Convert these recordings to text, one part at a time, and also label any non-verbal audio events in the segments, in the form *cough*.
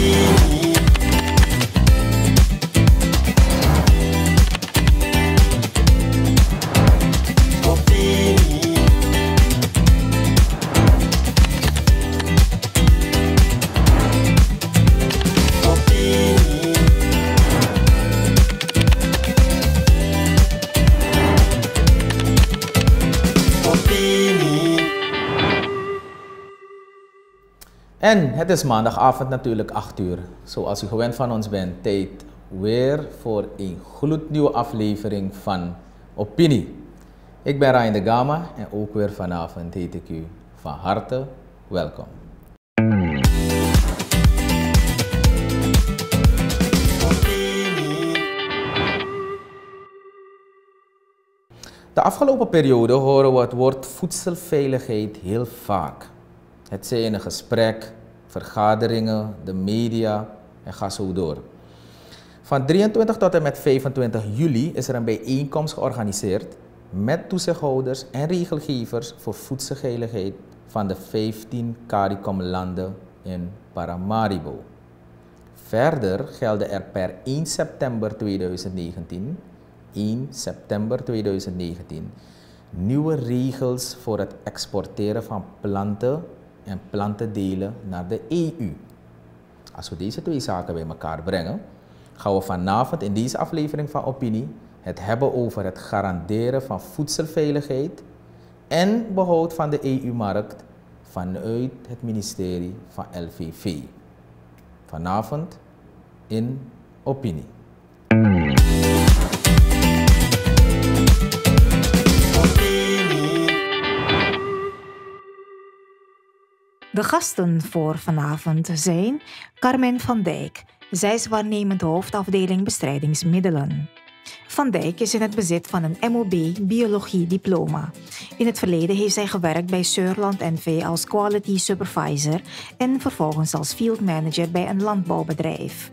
you. En het is maandagavond natuurlijk 8 uur. Zoals u gewend van ons bent, tijd weer voor een gloednieuwe aflevering van Opinie. Ik ben Ryan de Gama en ook weer vanavond heet ik u van harte welkom. De afgelopen periode horen we het woord voedselveiligheid heel vaak. Het zij in een gesprek, vergaderingen, de media en ga zo door. Van 23 tot en met 25 juli is er een bijeenkomst georganiseerd met toezichthouders en regelgevers voor voedselveiligheid van de 15 CARICOM-landen in Paramaribo. Verder gelden er per 1 september 2019, 1 september 2019 nieuwe regels voor het exporteren van planten en plantendelen naar de EU. Als we deze twee zaken bij elkaar brengen, gaan we vanavond in deze aflevering van Opinie het hebben over het garanderen van voedselveiligheid en behoud van de EU-markt vanuit het ministerie van LVV. Vanavond in Opinie. De gasten voor vanavond zijn Carmen van Dijk. Zij is waarnemend hoofdafdeling bestrijdingsmiddelen. Van Dijk is in het bezit van een MOB Biologie diploma. In het verleden heeft zij gewerkt bij Surland NV als quality supervisor en vervolgens als field manager bij een landbouwbedrijf.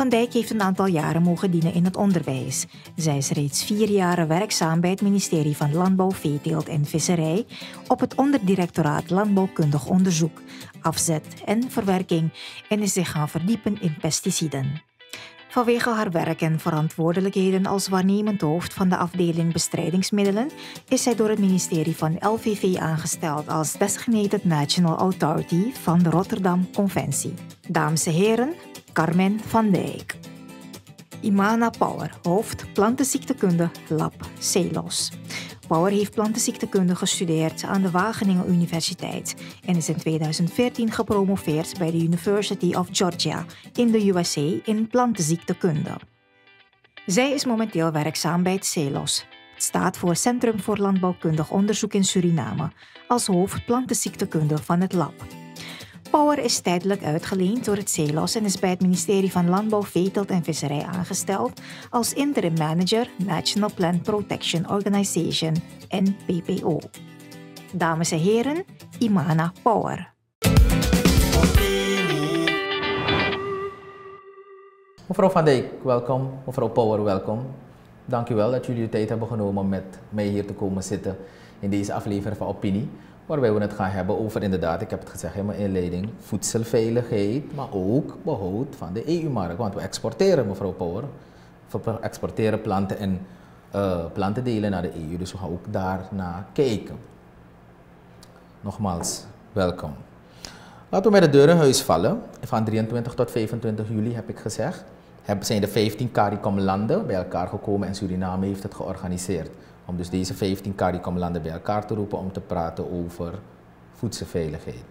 Van Dijk heeft een aantal jaren mogen dienen in het onderwijs. Zij is reeds vier jaren werkzaam bij het ministerie van Landbouw, Veeteelt en Visserij op het onderdirectoraat Landbouwkundig Onderzoek, Afzet en Verwerking en is zich gaan verdiepen in pesticiden. Vanwege haar werk en verantwoordelijkheden als waarnemend hoofd van de afdeling bestrijdingsmiddelen is zij door het ministerie van LVV aangesteld als Designated National Authority van de Rotterdam Conventie. Dames en heren, Carmen van Dijk. Imana Power, hoofd plantenziektekunde Lab CELOS. Power heeft plantenziektekunde gestudeerd aan de Wageningen Universiteit en is in 2014 gepromoveerd bij de University of Georgia in de USA in plantenziektekunde. Zij is momenteel werkzaam bij het CELOS. Het staat voor Centrum voor Landbouwkundig Onderzoek in Suriname als hoofd plantenziektekunde van het lab. Power is tijdelijk uitgeleend door het CELOS en is bij het ministerie van Landbouw, Veeteelt en Visserij aangesteld als interim manager National Plant Protection Organization, NPPO. Dames en heren, Imana Power. Mevrouw Van Dijk, welkom. Mevrouw Power, welkom. Dank u wel dat jullie de tijd hebben genomen om met mij hier te komen zitten in deze aflevering van Opinie waarbij we het gaan hebben over inderdaad, ik heb het gezegd in mijn inleiding, voedselveiligheid, maar ook behoud van de EU-markt. Want we exporteren, mevrouw Power, we exporteren planten en uh, plantendelen naar de EU, dus we gaan ook daar naar kijken. Nogmaals, welkom. Laten we met de deur huis vallen. Van 23 tot 25 juli heb ik gezegd, zijn de 15 CARICOM-landen bij elkaar gekomen en Suriname heeft het georganiseerd. Om dus deze 15 CARICOM-landen bij elkaar te roepen om te praten over voedselveiligheid.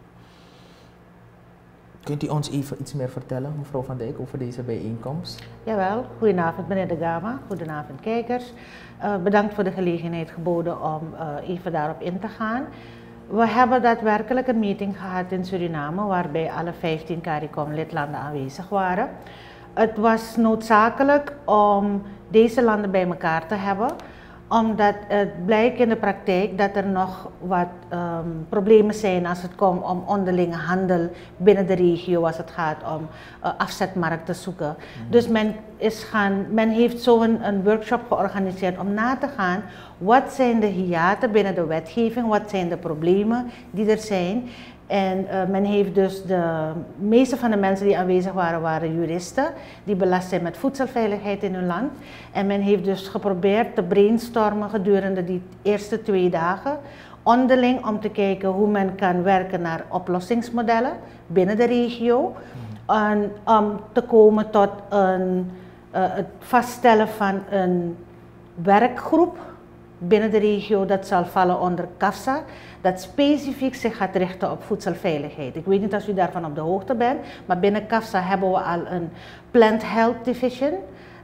Kunt u ons even iets meer vertellen, mevrouw Van Dijk, over deze bijeenkomst? Jawel, goedenavond meneer De Gama, goedenavond kijkers. Uh, bedankt voor de gelegenheid geboden om uh, even daarop in te gaan. We hebben daadwerkelijk een meeting gehad in Suriname waarbij alle 15 CARICOM-lidlanden aanwezig waren. Het was noodzakelijk om deze landen bij elkaar te hebben omdat het blijkt in de praktijk dat er nog wat um, problemen zijn als het komt om onderlinge handel binnen de regio, als het gaat om uh, afzetmarkten zoeken. Mm. Dus men, is gaan, men heeft zo een, een, workshop georganiseerd om na te gaan wat zijn de hiaten binnen de wetgeving, wat zijn de problemen die er zijn En uh, men heeft dus de meeste van de mensen die aanwezig waren, waren juristen die belast zijn met voedselveiligheid in hun land. En men heeft dus geprobeerd te brainstormen gedurende die eerste twee dagen onderling om te kijken hoe men kan werken naar oplossingsmodellen binnen de regio. En om te komen tot een, uh, het vaststellen van een werkgroep binnen de regio dat zal vallen onder CAFSA, dat specifiek zich gaat richten op voedselveiligheid. Ik weet niet of u daarvan op de hoogte bent, maar binnen CAFSA hebben we al een Plant Health Division.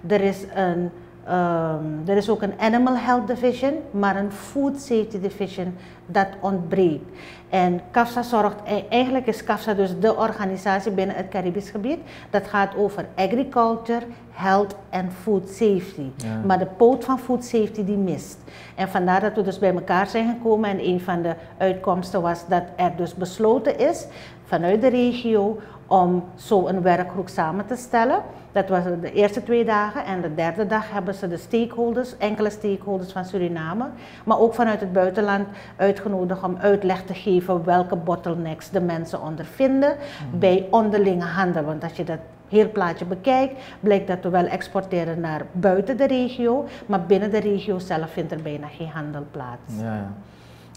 Er is een Um, er is ook een Animal Health Division, maar een Food Safety Division dat ontbreekt. En CAFSA zorgt, e-, eigenlijk is CAFSA dus de organisatie binnen het Caribisch gebied. Dat gaat over agriculture, health en food safety. Maar de poot van food safety die mist. En vandaar dat we dus bij elkaar zijn gekomen en een van de uitkomsten was dat er dus besloten is vanuit de regio om zo een werkgroep samen te stellen. Dat was de eerste twee dagen en de derde dag hebben ze de stakeholders, enkele stakeholders van Suriname, maar ook vanuit het buitenland uitgenodigd om uitleg te geven welke bottlenecks de mensen ondervinden mm. bij onderlinge handel. Want als je dat heel plaatje bekijkt, blijkt dat we wel exporteren naar buiten de regio, maar binnen de regio zelf vindt er bijna geen handel plaats. Ja, ja.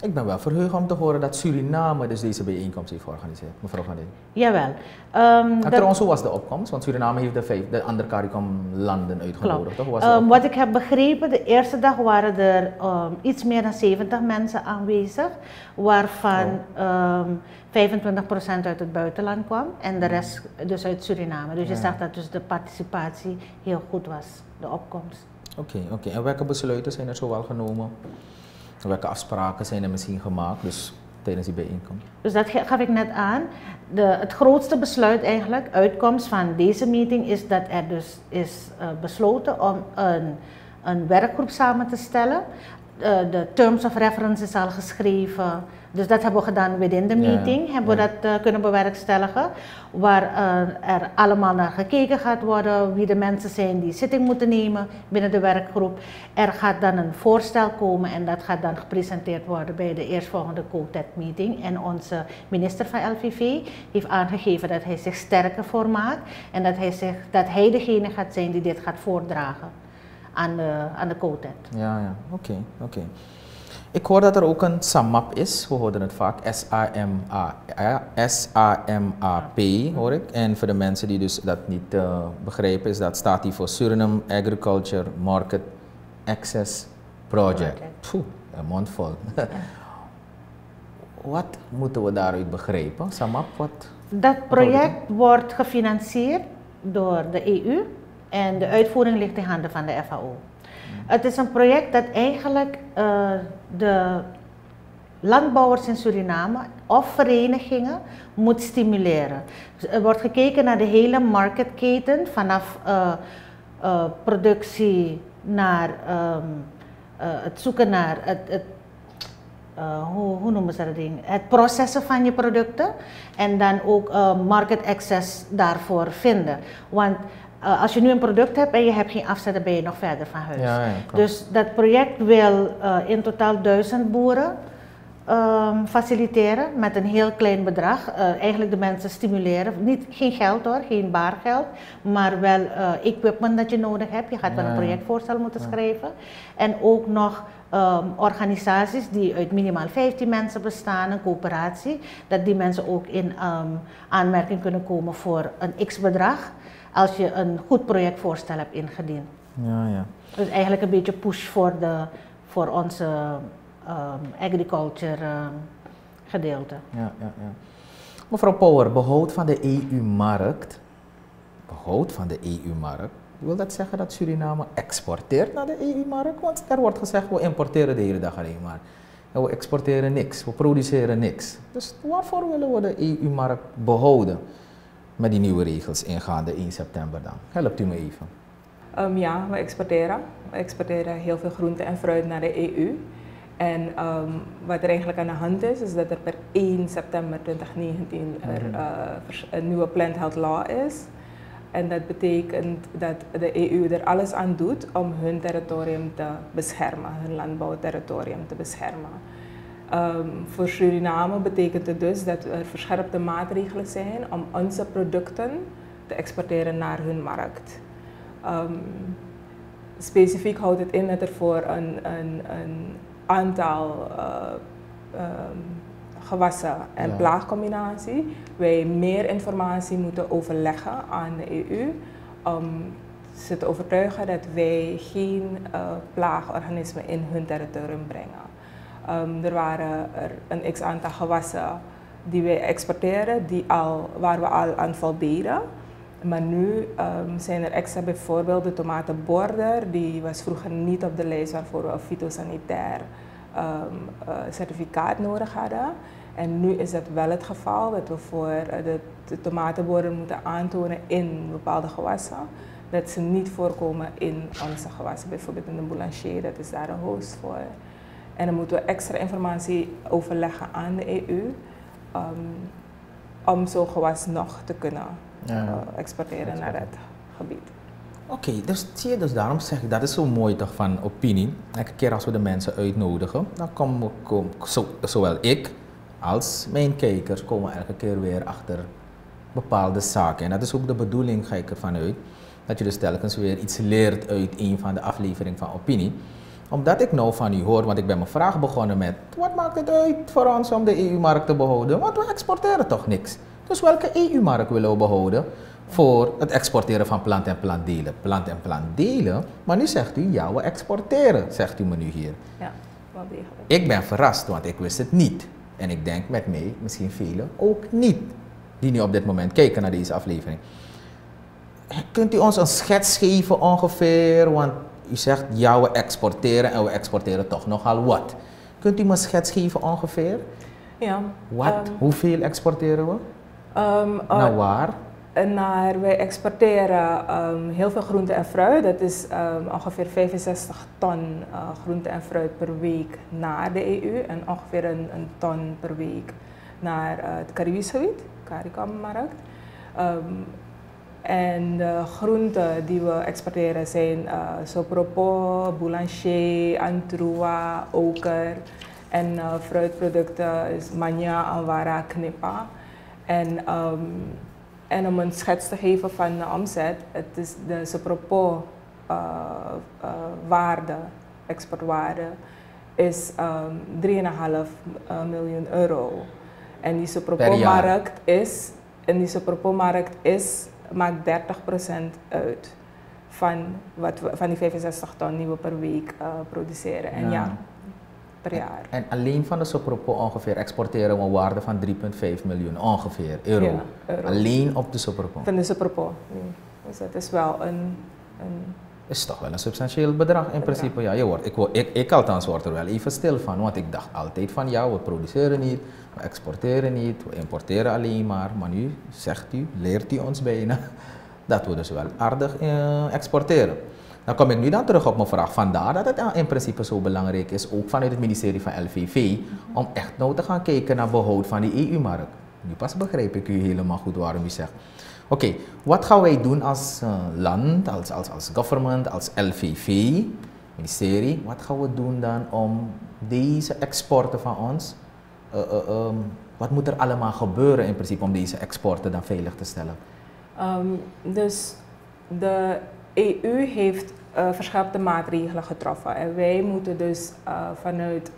Ik ben wel verheugd om te horen dat Suriname dus deze bijeenkomst heeft georganiseerd, mevrouw Van Dijk. Jawel. Um, en trouwens, hoe was de opkomst? Want Suriname heeft de, vijf, de andere CARICOM-landen uitgenodigd, toch? Was um, wat ik heb begrepen, de eerste dag waren er um, iets meer dan 70 mensen aanwezig, waarvan oh. 25% uit het buitenland kwam en de rest dus uit Suriname. Dus je zag dat dus de participatie heel goed was, de opkomst. Oké, oké. En welke besluiten zijn er zoal genomen? Welke afspraken zijn er misschien gemaakt dus, tijdens die bijeenkomst? Dus dat gaf ik net aan. De, het grootste besluit eigenlijk, uitkomst van deze meeting, is dat er dus is uh, besloten om een, een werkgroep samen te stellen. Uh, de terms of reference is al geschreven. Dus dat hebben we gedaan binnen de meeting, hebben we dat uh, kunnen bewerkstelligen. Waar uh, er allemaal naar gekeken gaat worden, wie de mensen zijn die zitting moeten nemen binnen de werkgroep. Er gaat dan een voorstel komen en dat gaat dan gepresenteerd worden bij de eerstvolgende COTED-meeting. En onze minister van LVV heeft aangegeven dat hij zich sterker voor maakt en dat hij, zich, dat hij degene gaat zijn die dit gaat voordragen aan de, aan de. Ja, ja, oké, oké. Ik hoor dat er ook een SAMAP is. We horen het vaak. S-A-M-A-P hoor ik. En voor de mensen die dus dat niet uh, begrijpen, is dat staat die voor Suriname Agriculture Market Access Project. Poeh, een mond vol. *laughs* wat moeten we daaruit begrijpen? SAMAP, wat? Dat project wordt gefinancierd door de EU en de uitvoering ligt in handen van de FAO. Het is een project dat eigenlijk uh, de landbouwers in Suriname of verenigingen moet stimuleren. Er wordt gekeken naar de hele marketketen vanaf uh, uh, productie naar um, het zoeken naar het, het hoe, hoe, noemen ze dat ding? Het processen van je producten en dan ook market access daarvoor vinden. Want uh, als je nu een product hebt en je hebt geen afzet, dan ben je nog verder van huis. Ja, ja, dus dat project wil uh, in totaal duizend boeren um, faciliteren met een heel klein bedrag. Uh, eigenlijk de mensen stimuleren. Niet, geen geld hoor, geen baargeld, maar wel equipment dat je nodig hebt. Je gaat wel een projectvoorstel moeten schrijven. En ook nog um, organisaties die uit minimaal 15 mensen bestaan, een coöperatie, dat die mensen ook in um, aanmerking kunnen komen voor een x bedrag als je een goed projectvoorstel hebt ingediend. Ja, ja. Dus eigenlijk een beetje push voor, de, voor onze um, agriculture um, gedeelte. Ja, ja, ja. Mevrouw Power, behoud van de EU-markt. Behoud van de EU-markt. Wil dat zeggen dat Suriname exporteert naar de EU-markt? Want er wordt gezegd, we importeren de hele dag alleen maar. En we exporteren niks, we produceren niks. Dus waarvoor willen we de EU-markt behouden? Met die nieuwe regels ingaande 1 september dan? Helpt u me even. Um, ja, we exporteren. We exporteren heel veel groente en fruit naar de EU. En um, wat er eigenlijk aan de hand is, is dat er per 1 september 2019 er, uh, een nieuwe Plant Health Law is. En dat betekent dat de EU er alles aan doet om hun territorium te beschermen, hun landbouwterritorium te beschermen. Ehm, voor Suriname betekent het dus dat er verscherpte maatregelen zijn om onze producten te exporteren naar hun markt. Ehm, specifiek houdt het in dat er voor een, een, een aantal uh, gewassen en plaagcombinatie wij meer informatie moeten overleggen aan de EU om ze te overtuigen dat wij geen uh, plaagorganismen in hun territorium brengen. Um, er waren er een x aantal gewassen die wij exporteren, die al, waar we al aan voldeden. Maar nu um, zijn er extra bijvoorbeeld de tomatenborder, die was vroeger niet op de lijst waarvoor we een fytosanitair um, uh, certificaat nodig hadden. En nu is dat wel het geval, dat we voor de, de tomatenborder moeten aantonen in bepaalde gewassen. Dat ze niet voorkomen in onze gewassen, bijvoorbeeld in de boulanger, dat is daar een host voor. En dan moeten we extra informatie overleggen aan de EU um, om zo'n gewas nog te kunnen ja. uh, exporteren naar het gebied. Oké, okay, dus zie je, dus daarom zeg ik, dat is zo mooi toch van opinie. Elke keer als we de mensen uitnodigen, dan komen kom, zo, zowel ik als mijn kijkers komen elke keer weer achter bepaalde zaken. En dat is ook de bedoeling, ga ik ervan uit, dat je dus telkens weer iets leert uit een van de afleveringen van opinie omdat ik nou van u hoor, want ik ben mijn vraag begonnen met, wat maakt het uit voor ons om de EU-markt te behouden? Want we exporteren toch niks. Dus welke EU-markt willen we behouden voor het exporteren van plant- en plantdelen? Plant- en plantdelen, maar nu zegt u, ja, we exporteren, zegt u me nu hier. Ja, wel degelijk. Ik ben verrast, want ik wist het niet. En ik denk met mij, misschien velen, ook niet, die nu op dit moment kijken naar deze aflevering. Kunt u ons een schets geven ongeveer, want u zegt ja, we exporteren en we exporteren toch nogal wat. Kunt u me een schets geven ongeveer? Ja. Wat? Um, Hoeveel exporteren we? Um, uh, naar waar? Naar, wij exporteren um, heel veel groente en fruit. Dat is ongeveer 65 ton uh, groente en fruit per week naar de EU en ongeveer een, een ton per week naar uh, het Caribisch gebied, CARICOM-markt. En de groenten die we exporteren zijn uh, sopropo, boulanger, antroa, oker. En uh, fruitproducten is manja, anwara, knipa. En, um, en om een schets te geven van de omzet, het is de sopropo uh, uh, waarde, exportwaarde, is um, 3,5 miljoen euro. En die sopropo-markt is, en die sopropo-markt is maakt 30% uit van, wat we, van die 65 ton die we per week uh, produceren. En ja, per jaar. En, en, alleen van de Sopropo ongeveer exporteren we een waarde van 3,5 miljoen ongeveer euro. Ja, euro. Alleen op de Sopropo. Van de Sopropo. Dus dat is wel een, een is toch wel een substantieel bedrag in principe. Ja, je wordt, ik, ik, ik althans word er wel even stil van, want ik dacht altijd van ja, we produceren niet, we exporteren niet, we importeren alleen maar. Maar nu zegt u, leert u ons bijna, *laughs* dat we dus wel aardig uh, exporteren. Dan kom ik nu dan terug op mijn vraag. Vandaar dat het in principe zo belangrijk is, ook vanuit het ministerie van LVV, om echt nou te gaan kijken naar behoud van die EU-markt. Nu pas begrijp ik u helemaal goed waarom u zegt. Oké, wat gaan wij doen als uh, land, als, als, als government, als LVV, ministerie? Wat gaan we doen dan om deze exporten van ons, uh, uh, um, wat moet er allemaal gebeuren in principe om deze exporten dan veilig te stellen? Um, dus de EU heeft verscherpte maatregelen getroffen en wij moeten dus vanuit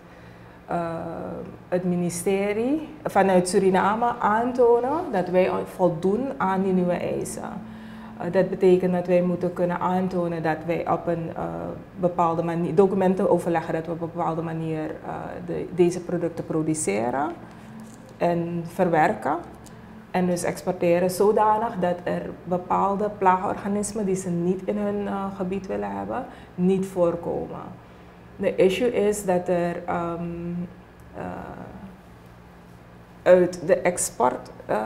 het ministerie vanuit Suriname aantonen dat wij voldoen aan die nieuwe eisen. Uh, dat betekent dat wij moeten kunnen aantonen dat wij op een uh, bepaalde manier, documenten overleggen dat we op een bepaalde manier de, deze producten produceren en verwerken. En dus exporteren zodanig dat er bepaalde plaagorganismen die ze niet in hun gebied willen hebben, niet voorkomen. De issue is dat er um, uh, uit de export, uh,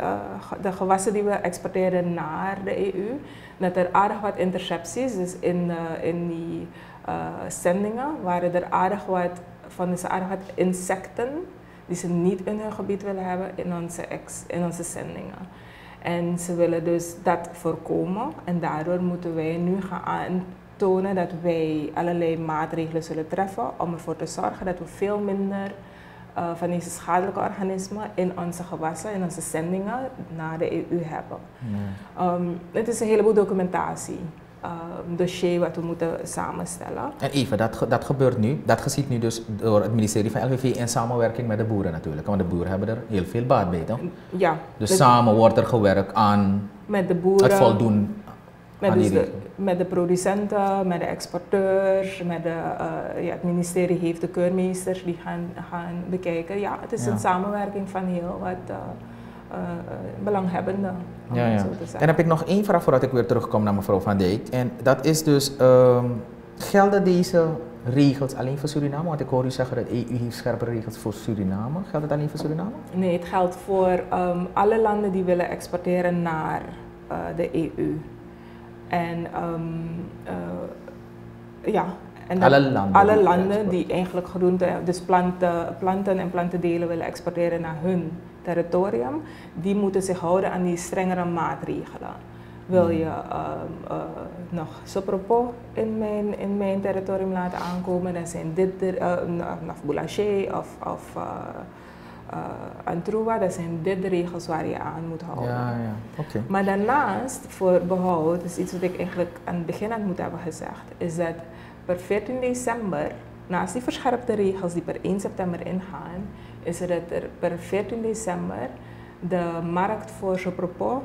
uh, de gewassen die we exporteren naar de EU, dat er aardig wat intercepties, dus in, in die zendingen waren er aardig wat, van ze aardig wat insecten die ze niet in hun gebied willen hebben in onze, ex, in onze zendingen. En ze willen dus dat voorkomen en daardoor moeten wij nu gaan tonen dat wij allerlei maatregelen zullen treffen om ervoor te zorgen dat we veel minder uh, van deze schadelijke organismen in onze gewassen, in onze zendingen naar de EU hebben. Um, het is een heleboel documentatie. Um, dossier wat we moeten samenstellen. En even, dat, dat gebeurt nu, dat geschiet nu dus door het ministerie van LVV in samenwerking met de boeren natuurlijk. Want de boeren hebben er heel veel baat bij, toch? Ja. Dus samen wordt er gewerkt aan met de boeren, het voldoen met, dus de, met de producenten, met de exporteurs, met de, uh, ja, het ministerie heeft de keurmeesters die gaan, gaan bekijken. Ja, het is een samenwerking van heel wat uh, uh, belanghebbenden. Ja, ja. En heb ik nog één vraag voordat ik weer terugkom naar mevrouw Van Dijk. En dat is dus, um, gelden deze regels alleen voor Suriname? Want ik hoor u zeggen dat de EU heeft scherpe regels voor Suriname. Geldt het alleen voor Suriname? Nee, het geldt voor um, alle landen die willen exporteren naar de EU. En um, uh, ja, en alle landen, alle landen die eigenlijk groente, dus planten, planten en plantendelen willen exporteren naar hun territorium, die moeten zich houden aan die strengere maatregelen. Wil hmm. je uh, uh, nog sopropo in mijn, in mijn territorium laten aankomen, dan zijn dit, uh, nog boulanger of, of uh, Antroa, dat zijn dit de regels waar je aan moet houden. Ja, ja. Okay. Maar daarnaast, voor behoud, is iets wat ik eigenlijk aan het begin had moeten hebben gezegd, is dat per 14 december, naast die verscherpte regels die per 1 september ingaan, is er dat er per 14 december de markt voor Chopropos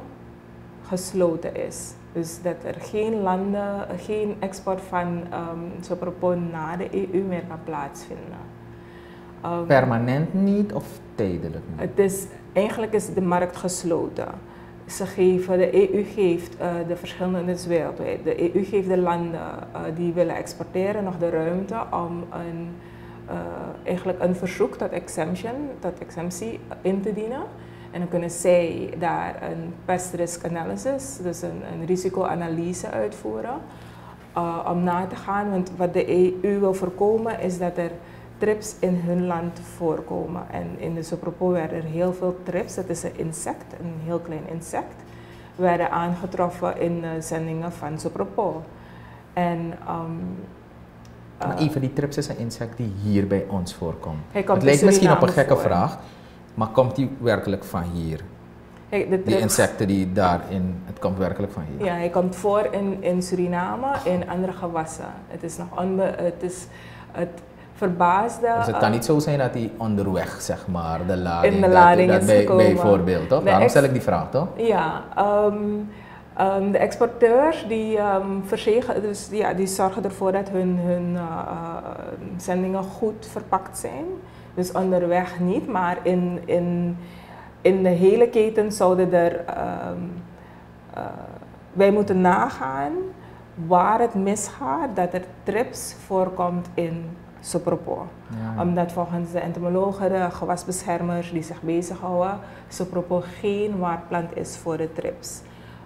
gesloten is. Dus dat er geen landen, geen export van um, naar de EU meer kan plaatsvinden. Um, Permanent niet of tijdelijk niet? Het is, eigenlijk is de markt gesloten. Ze geven, de EU geeft uh, de verschillende, dit wereldwijd, de EU geeft de landen uh, die willen exporteren nog de ruimte om een, uh, eigenlijk een verzoek tot exemption, tot exemptie in te dienen. En dan kunnen zij daar een pest risk analysis, dus een, een risicoanalyse uitvoeren, om na te gaan. Want wat de EU wil voorkomen is dat er trips in hun land voorkomen. En in de Sopropo werden er heel veel trips, dat is een insect, een heel klein insect, werden aangetroffen in uh, zendingen van Sopropo. En, um, maar even, die trips is een insect die hier bij ons voorkomt. Het lijkt misschien op een gekke vraag, maar komt die werkelijk van hier? Hey, de die insecten die daarin, het komt werkelijk van hier? Ja, hij komt voor in, in Suriname, in andere gewassen. Het is nog onbe, het is, het, verbaasde. Dus het kan niet zo zijn dat hij onderweg, zeg maar, de lading, in de lading dat, dat is bij, bijvoorbeeld, toch? Daarom stel ik die vraag, toch? Ja, um, um, de exporteurs die, um, verzegen, dus, ja, die zorgen ervoor dat hun, hun uh, zendingen goed verpakt zijn. Dus onderweg niet, maar in, in, in de hele keten zouden er... Uh, wij moeten nagaan waar het misgaat dat er trips voorkomt in Sopropo. Ja. Omdat volgens de entomologen, de gewasbeschermers die zich bezighouden, Sopropo geen waardplant is voor de trips.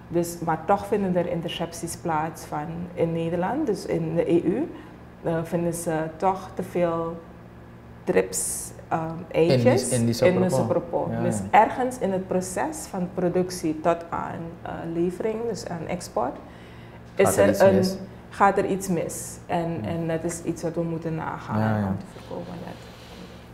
Dus, maar toch vinden er intercepties plaats van in Nederland, dus in de EU, uh, vinden ze toch te veel trips um, eitjes in, die, in, Sopropo. Ja, dus ergens in het proces van productie tot aan uh, levering, dus aan export, is er een gaat er iets mis. En, en dat is iets wat we moeten nagaan ja, ja. om te voorkomen dat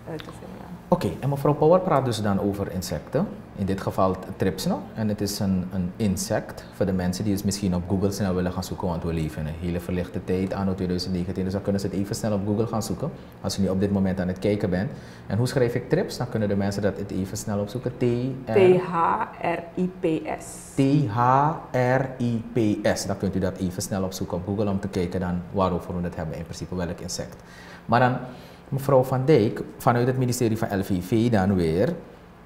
uit te vinden. Oké, en mevrouw Power praat dus dan over insecten. In dit geval tripsno. En het is een, een insect voor de mensen die het misschien op Google snel willen gaan zoeken. Want we leven in een hele verlichte tijd, anno 2019. Dus dan kunnen ze het even snel op Google gaan zoeken. Als je nu op dit moment aan het kijken bent. En hoe schrijf ik trips? Dan kunnen de mensen dat het even snel opzoeken. T-H-R-I-P-S. T-H-R-I-P-S. Dan kunt u dat even snel opzoeken op Google om te kijken dan waarover we het hebben. In principe welk insect. Maar dan mevrouw Van Dijk, vanuit het ministerie van LVV dan weer.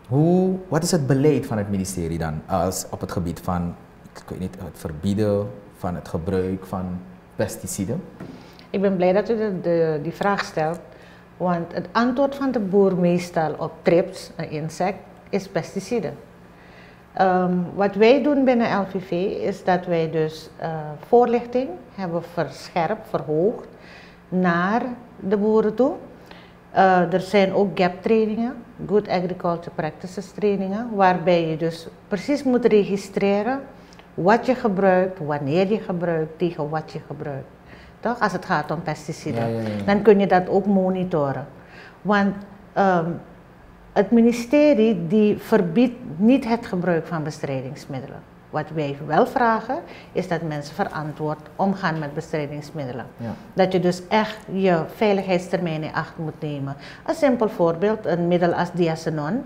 Hoe, wat is het beleid van het ministerie dan als op het gebied van ik weet niet, het verbieden van het gebruik van pesticiden? Ik ben blij dat u de, die vraag stelt, want het antwoord van de boer meestal op trips, een insect, is pesticiden. Um, wat wij doen binnen LVV is dat wij dus uh, voorlichting hebben verscherpt, verhoogd naar de boeren toe. Uh, er zijn ook GAP trainingen, Good Agriculture Practices trainingen, waarbij je dus precies moet registreren wat je gebruikt, wanneer je gebruikt, tegen wat je gebruikt. Toch? Als het gaat om pesticiden. Dan kun je dat ook monitoren. Want ehm, het ministerie die verbiedt niet het gebruik van bestrijdingsmiddelen. Wat wij wel vragen is dat mensen verantwoord omgaan met bestrijdingsmiddelen. Ja. Dat je dus echt je veiligheidstermijn in acht moet nemen. Een simpel voorbeeld, een middel als diacenon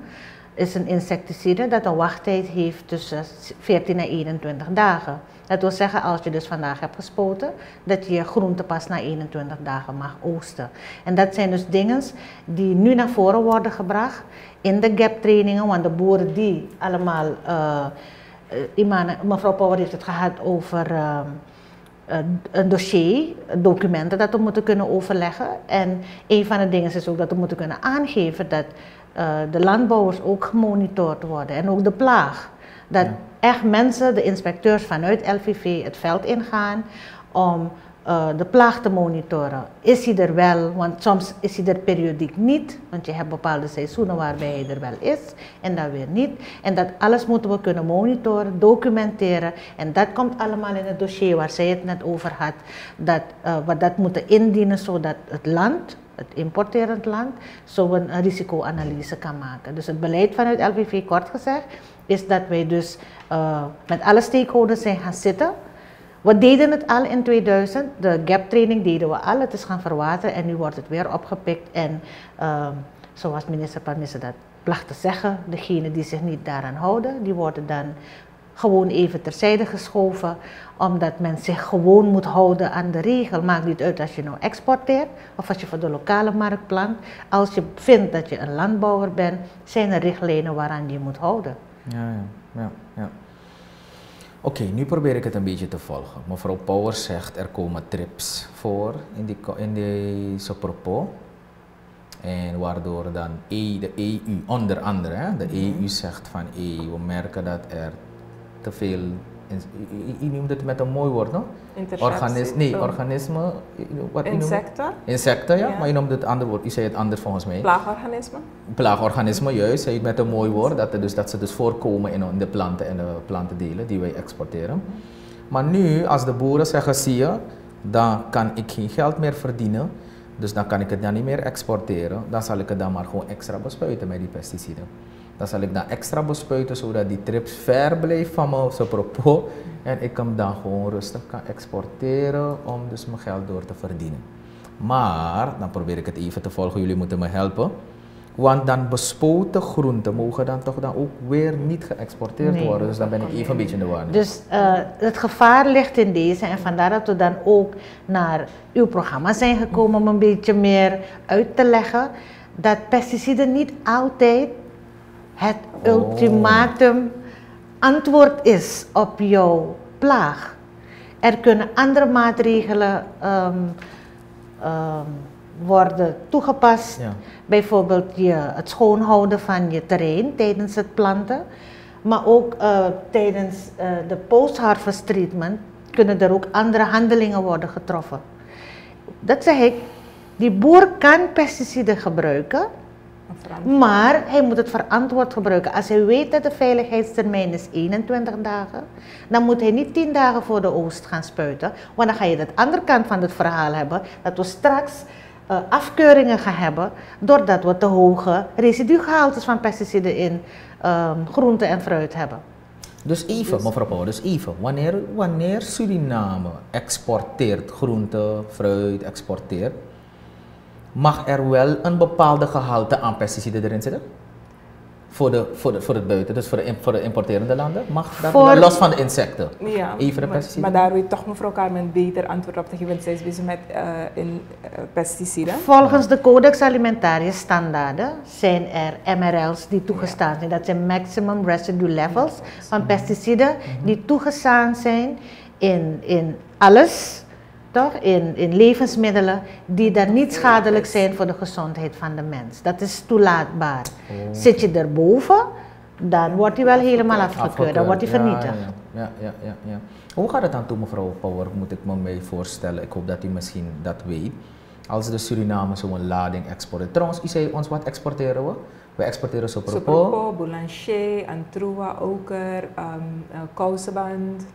is een insecticide dat een wachttijd heeft tussen 14 en 21 dagen. Dat wil zeggen, als je dus vandaag hebt gespoten, dat je je groente pas na 21 dagen mag oosten. En dat zijn dus dingen die nu naar voren worden gebracht in de gap trainingen, want de boeren die allemaal, uh, Imane, mevrouw Power heeft het gehad over uh, een dossier, documenten dat we moeten kunnen overleggen. En een van de dingen is ook dat we moeten kunnen aangeven dat uh, de landbouwers ook gemonitord worden en ook de plaag. Dat ja. echt mensen, de inspecteurs vanuit LVV, het veld ingaan om uh, de plaag te monitoren. Is hij er wel? Want soms is hij er periodiek niet, want je hebt bepaalde seizoenen waarbij hij er wel is en dan weer niet. En dat alles moeten we kunnen monitoren, documenteren. En dat komt allemaal in het dossier waar zij het net over had, dat uh, we dat moeten indienen zodat het land het importerend land, zo een, een risicoanalyse kan maken. Dus het beleid vanuit LVV, kort gezegd, is dat wij dus uh, met alle stakeholders zijn gaan zitten. We deden het al in 2000, de gap training deden we al, het is gaan verwateren en nu wordt het weer opgepikt. En uh, zoals minister Parmisse dat placht te zeggen, degenen die zich niet daaraan houden, die worden dan gewoon even terzijde geschoven, omdat men zich gewoon moet houden aan de regel. Maakt niet uit als je nou exporteert of als je voor de lokale markt plant. Als je vindt dat je een landbouwer bent, zijn er richtlijnen waaraan je moet houden. Ja, ja, ja. ja. Oké, okay, nu probeer ik het een beetje te volgen. Mevrouw Power zegt er komen trips voor in, die, in deze propos. En waardoor dan e, de EU, onder andere, hè, de EU zegt van e, we merken dat er te veel, je noemt het met een mooi woord, no? Organisme, nee, organisme. Wat Insecten? Insecten, ja, ja, maar je noemt het ander woord, je zei het anders volgens mij. Plaagorganismen? Plaagorganismen, juist, zei het met een mooi woord, dat, dus, dat ze dus voorkomen in de planten en de plantendelen die wij exporteren. Maar nu, als de boeren zeggen, zie je, dan kan ik geen geld meer verdienen, dus dan kan ik het dan niet meer exporteren, dan zal ik het dan maar gewoon extra bespuiten met die pesticiden. Dan zal ik dan extra bespuiten zodat die trips ver blijft van me, zo propos. En ik hem dan gewoon rustig kan exporteren om dus mijn geld door te verdienen. Maar, dan probeer ik het even te volgen, jullie moeten me helpen. Want dan bespoten groenten mogen dan toch dan ook weer niet geëxporteerd nee. worden. Dus dan ben ik even een beetje in de war. Dus uh, het gevaar ligt in deze en vandaar dat we dan ook naar uw programma zijn gekomen om een beetje meer uit te leggen. Dat pesticiden niet altijd het ultimatum antwoord is op jouw plaag. Er kunnen andere maatregelen um, um, worden toegepast. Ja. Bijvoorbeeld je, het schoonhouden van je terrein tijdens het planten. Maar ook uh, tijdens uh, de post-harvest treatment kunnen er ook andere handelingen worden getroffen. Dat zeg ik, die boer kan pesticiden gebruiken, maar hij moet het verantwoord gebruiken. Als hij weet dat de veiligheidstermijn is 21 dagen, dan moet hij niet 10 dagen voor de oost gaan spuiten. Want dan ga je de andere kant van het verhaal hebben, dat we straks uh, afkeuringen gaan hebben, doordat we te hoge residugehaltes van pesticiden in um, groente en fruit hebben. Dus even, mevrouw Pauw, dus even, wanneer, wanneer Suriname exporteert groente, fruit, exporteert, mag er wel een bepaalde gehalte aan pesticiden erin zitten? Voor, de, voor, de, voor het buiten, dus voor de, voor de importerende landen? Mag dat voor, los van de insecten? Ja, Even de pesticiden? Maar, maar daar weet toch mevrouw Carmen beter antwoord op te geven, want zij is bezig met uh, in, uh, pesticiden. Volgens de Codex Alimentarius standaarden zijn er MRL's die toegestaan zijn. Dat zijn maximum residue levels van pesticiden die toegestaan zijn in, in alles toch? In, in levensmiddelen die dan niet schadelijk zijn voor de gezondheid van de mens. Dat is toelaatbaar. Oh. Zit je erboven, dan wordt hij wel helemaal afgekeurd, dan wordt hij vernietigd. Ja, ja, ja, ja, Hoe gaat het aan toe, mevrouw Power, moet ik me mee voorstellen? Ik hoop dat u misschien dat weet. Als de Suriname zo'n lading exporteert. Trouwens, u zei ons, wat exporteren we? We exporteren sopropo. Sopropo, boulanger, antroa, oker, um, uh, kousenband.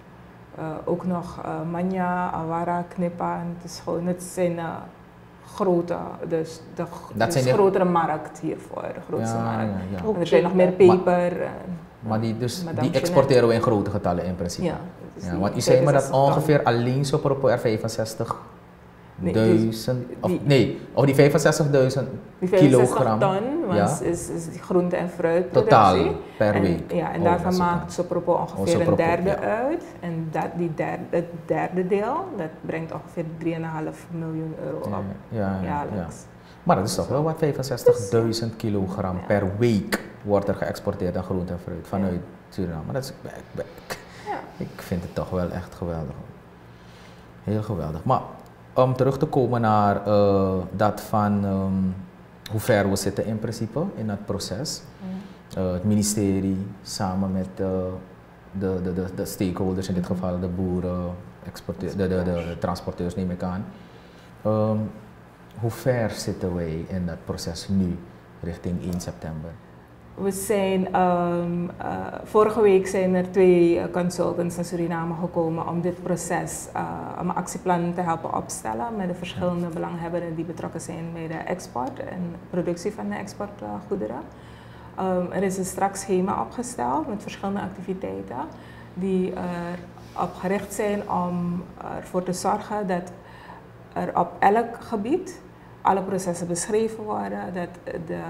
Uh, ook nog uh, manja, awara, knippen. Het, is gewoon, het zijn uh, grote, dus de, Dat dus zijn de- grotere markt hiervoor, de grootste Ja, markt. ja, ja. Ook En er zijn nog meer peper. en- Maar die, dus, die exporteren we in grote getallen in principe. Ja, dus Ja, die want u zei me dat 65 ton. ongeveer alleen zo per er 65 Nee, duizend, of nee, of die 65.000 Die 65 kilogram ton was, Ja. is, is groente- en fruitproductie. totaal per en, week. Ja, en Oh, daarvan maakt. Sopropo ongeveer een Sopropo, derde ja. uit. En dat, die derde, het derde deel, dat brengt ongeveer 3,5 miljoen euro op Ja, ja, jaarlijks. Maar dat is toch wel wat 65.000 kilogram per week wordt er geëxporteerd aan groente en fruit vanuit Suriname. Dat is, ik, ik vind het toch wel echt geweldig. Heel geweldig. Maar om terug te komen naar eh, dat van ehm, hoe ver we zitten in principe in dat proces. Eh, het ministerie samen met eh, de, de, de, de stakeholders, in dit geval de boeren, exporteurs, de, de, de, de transporteurs neem ik aan. Ehm, hoe ver zitten wij in dat proces nu richting 1 september? We zijn, ehm, eh, vorige week zijn er twee eh, consultants naar Suriname gekomen om dit proces, eh, om een actieplan te helpen opstellen met de verschillende belanghebbenden die betrokken zijn bij de export en productie van de exportgoederen. Ehm, er is een strak schema opgesteld met verschillende activiteiten die erop gericht zijn om ervoor te zorgen dat er op elk gebied alle processen beschreven worden, dat de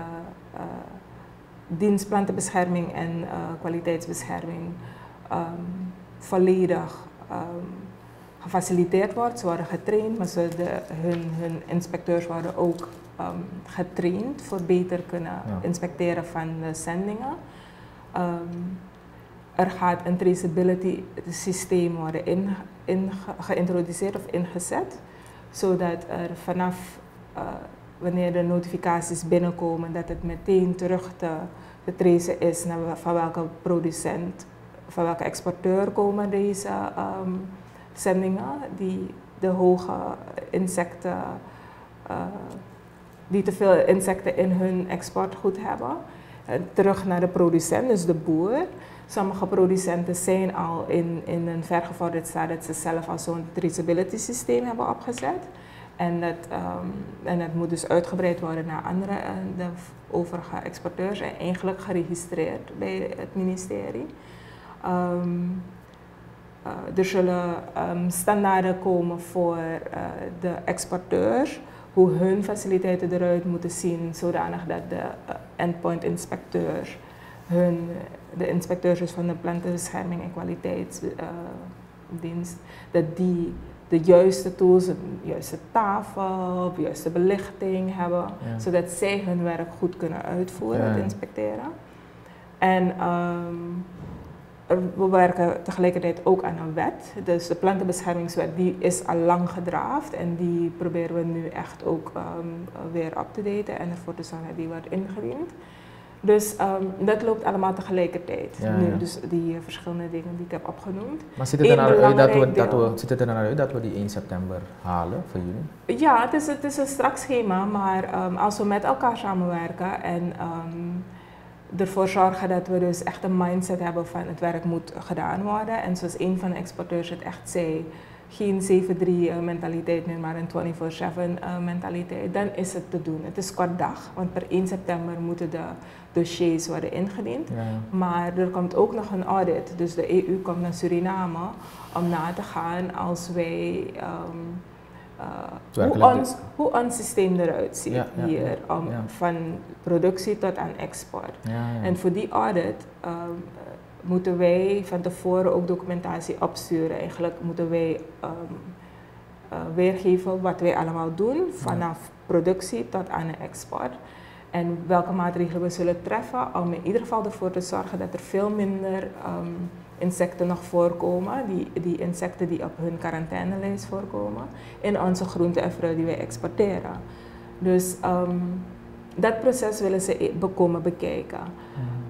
dienst plantenbescherming en eh, kwaliteitsbescherming ehm, volledig ehm, gefaciliteerd wordt. Ze worden getraind, maar ze de, hun, hun inspecteurs worden ook ehm, getraind voor beter kunnen Ja. inspecteren van de zendingen. Er gaat een traceability systeem worden in, in, geïntroduceerd of ingezet, zodat er vanaf eh, wanneer de notificaties binnenkomen, dat het meteen terug te, te is naar van welke producent, van welke exporteur komen deze ehm, zendingen, die de hoge insecten, eh, die te veel insecten in hun exportgoed hebben. Eh, terug naar de producent, dus de boer. Sommige producenten zijn al in, in een vergevorderd staat dat ze zelf al zo'n traceability systeem hebben opgezet. En dat, ehm, en dat moet dus uitgebreid worden naar andere eh, de overige exporteurs en eigenlijk geregistreerd bij het ministerie. Ehm, eh, er zullen ehm, standaarden komen voor eh, de exporteurs, hoe hun faciliteiten eruit moeten zien, zodanig dat de endpoint inspecteurs, hun, de inspecteurs dus van de plantenbescherming en kwaliteitsdienst, dat die de juiste tools, de juiste tafel, de juiste belichting hebben, Ja. zodat zij hun werk goed kunnen uitvoeren, het inspecteren. En ehm, we werken tegelijkertijd ook aan een wet. Dus de plantenbeschermingswet die is al lang gedraafd en die proberen we nu echt ook ehm, weer up te daten en ervoor te zorgen dat die wordt ingediend. Dus ehm, dat loopt allemaal tegelijkertijd. Ja, nu, ja. dus die eh, verschillende dingen die ik heb opgenoemd. Maar ziet het er naar uit dat we, dat, we, ziet het er naar uit dat we die 1 september halen voor jullie? Ja, het is, het is een strak schema, maar ehm, als we met elkaar samenwerken en ehm, ervoor zorgen dat we dus echt een mindset hebben van het werk moet gedaan worden. En zoals een van de exporteurs het echt zei, geen 7-3 eh, mentaliteit meer, maar een 24-7 eh, mentaliteit, dan is het te doen. Het is kort dag, want per 1 september moeten de dossiers worden ingediend. Ja. Maar er komt ook nog een audit. Dus de EU komt naar Suriname om na te gaan als wij. ehm, eh, hoe, ons, hoe ons systeem eruit ziet Ja, ja, hier, om, ja. van productie tot aan export. En voor die audit ehm, eh, moeten wij van tevoren ook documentatie opsturen. Eigenlijk moeten wij ehm, eh, weergeven wat wij allemaal doen, vanaf productie tot aan de export. En welke maatregelen we zullen treffen om in ieder geval ervoor te zorgen dat er veel minder ehm, insecten nog voorkomen, die, die insecten die op hun quarantainelijst voorkomen, in onze groenten en fruit die wij exporteren. Dus ehm, dat proces willen ze e- bekomen bekijken.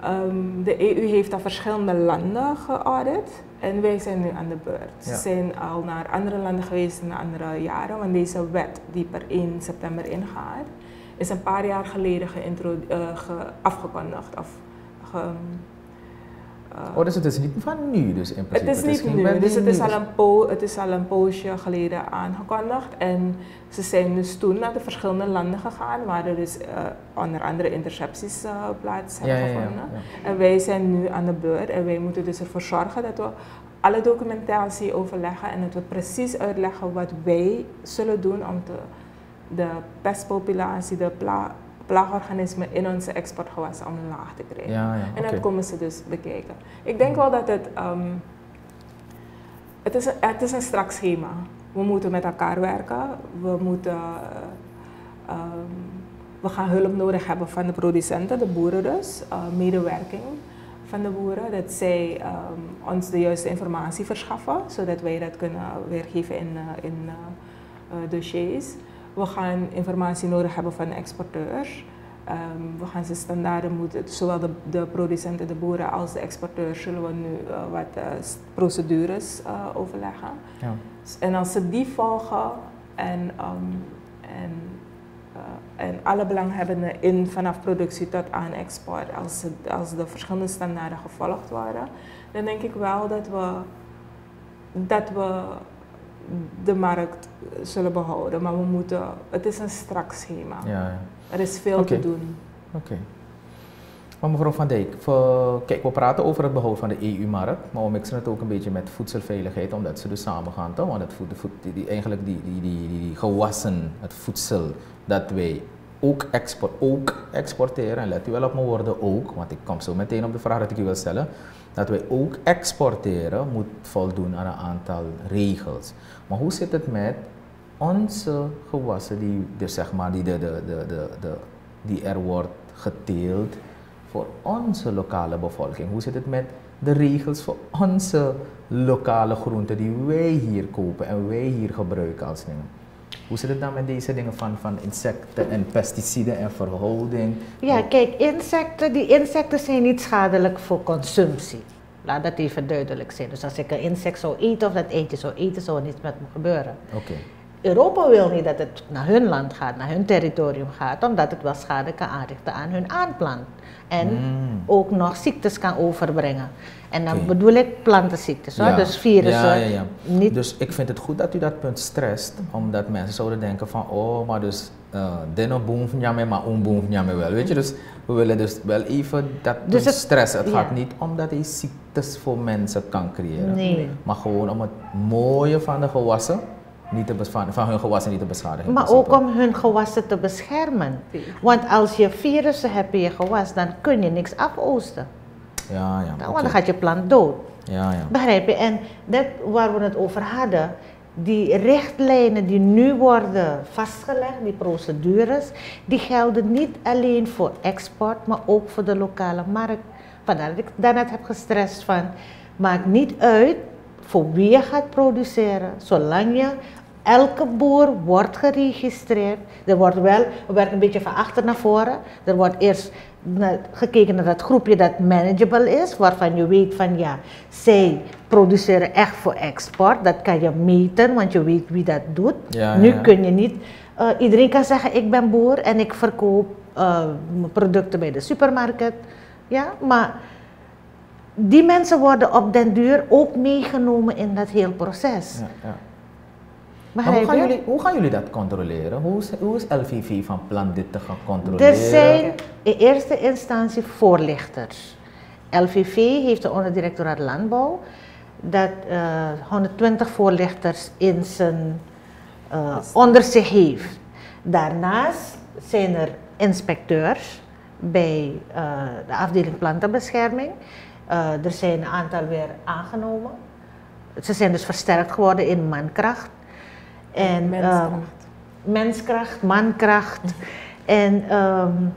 Ehm, de EU heeft al verschillende landen geaudit en wij zijn nu aan de beurt. Ze Ja. zijn al naar andere landen geweest in andere jaren, want deze wet die per 1 september ingaat, is een paar jaar geleden eh, ge- afgekondigd of ge- oh, dus het is niet van nu dus in principe? Het is niet nu, dus het is, al een po het is al een poosje geleden aangekondigd. En ze zijn dus toen naar de verschillende landen gegaan, waar er dus uh, onder andere intercepties uh, plaats hebben gevonden. En wij zijn nu aan de beurt en wij moeten dus ervoor zorgen dat we alle documentatie overleggen en dat we precies uitleggen wat wij zullen doen om te, de pestpopulatie, de pla plaagorganismen in onze exportgewassen omlaag te krijgen. Ja, ja, En dat komen ze dus bekijken. Ik denk wel dat het, um, het, is een, het is een strak schema. We moeten met elkaar werken. We moeten, um, we gaan hulp nodig hebben van de producenten, de boeren dus, uh, medewerking van de boeren, dat zij um, ons de juiste informatie verschaffen, zodat wij dat kunnen weergeven in, uh, in uh, dossiers. We gaan informatie nodig hebben van exporteurs. Um, we gaan ze standaarden moeten, zowel de, de, producenten, de boeren als de exporteurs, zullen we nu uh, wat uh, procedures uh, overleggen. Ja. En als ze die volgen en, um, en, en alle belanghebbenden in vanaf productie tot aan export, als, ze, als de verschillende standaarden gevolgd worden, dan denk ik wel dat we, dat we de markt zullen behouden. Maar we moeten, het is een strak schema. Ja. Er is veel te doen. Oké. Maar mevrouw Van Dijk, voor, kijk, we praten over het behoud van de EU-markt, maar we mixen het ook een beetje met voedselveiligheid, omdat ze dus samen gaan. Toch? Want het voed, voed, die, die, eigenlijk die, die, die, die gewassen, het voedsel, dat wij ook, export, ook exporteren, en let u wel op mijn woorden ook, want ik kom zo meteen op de vraag dat ik u wil stellen, dat wij ook exporteren moet voldoen aan een aantal regels. Maar hoe zit het met onze gewassen die, zeg maar, die, de, de, de, de, die er wordt geteeld voor onze lokale bevolking? Hoe zit het met de regels voor onze lokale groenten die wij hier kopen en wij hier gebruiken als dingen? Hoe zit het dan met deze dingen van, van insecten en pesticiden en verhouding? Ja, kijk, insecten, die insecten zijn niet schadelijk voor consumptie. Laat dat even duidelijk zijn. Dus als ik een insect zou eten of dat eentje zou eten, zou er niets met me gebeuren. Oké. Europa wil niet dat het naar hun land gaat, naar hun territorium gaat, omdat het wel schade kan aanrichten aan hun aanplant. En mm. ook nog ziektes kan overbrengen. En dan bedoel ik plantenziektes, ja. dus virussen. Ja, ja, niet... Dus ik vind het goed dat u dat punt stresst, omdat mensen zouden denken van, oh, maar dus, uh, denno boem van maar om boem van wel. Weet je, dus we willen dus wel even dat dus het, stressen. Het gaat niet om dat hij ziektes voor mensen kan creëren, nee. maar gewoon om het mooie van de gewassen niet te van hun gewassen niet te beschadigen. Maar ook om hun gewassen te beschermen. Want als je virussen hebt in je gewas, dan kun je niks afoosten. Ja, ja. Dan, dan gaat je plant dood. Ja, ja. Begrijp je? En dat waar we het over hadden, die richtlijnen die nu worden vastgelegd, die procedures, die gelden niet alleen voor export, maar ook voor de lokale markt. Vandaar dat ik daarnet heb gestrest van, maakt niet uit voor wie je gaat produceren, zolang je elke boer wordt geregistreerd. Er wordt wel, we werken een beetje van achter naar voren. Er wordt eerst gekeken naar dat groepje dat manageable is, waarvan je weet van ja, zij produceren echt voor export. Dat kan je meten, want je weet wie dat doet. nu kun je niet, uh, iedereen kan zeggen ik ben boer en ik verkoop uh, producten bij de supermarkt. Ja, maar die mensen worden op den duur ook meegenomen in dat hele proces. Ja, maar hoe, gaan jullie, hoe gaan jullie dat controleren? Hoe is, hoe is LVV van plan dit te gaan controleren? Er zijn in eerste instantie voorlichters. LVV heeft de onderdirectoraat Landbouw dat uh, eh, 120 voorlichters in zijn, uh, onder zich heeft. Daarnaast zijn er inspecteurs bij uh, de afdeling plantenbescherming. Er zijn een aantal weer aangenomen. Ze zijn dus versterkt geworden in mankracht. En, menskracht. Um, menskracht, mankracht. en um,